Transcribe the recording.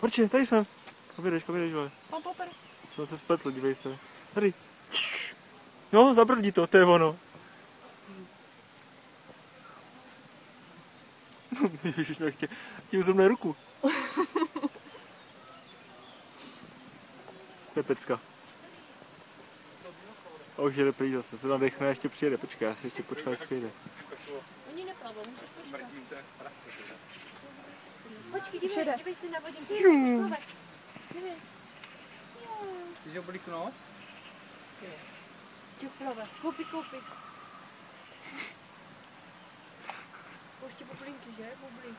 Horče, tady jsme. Kam jdeš, kam jdeš, vole? Mám popr. Jsem se spletl, dívej se. Tady. No, zabrzdí to, to je ono. Ježiš, jak tě, tím zrovna ruku. To je pecka. A už jede prý zase, se nadechne a ještě přijede, počkej, já si ještě počkám, až přijede. Oni neplavou, můžeš si Smrdím to jak prase. Počkej, dívej, Všede. dívej si na vodním. Dívej. Dívej. Chceš ho bliknout? Plavat. Koupí, koupí. Pouště bublinky, že? Bublí.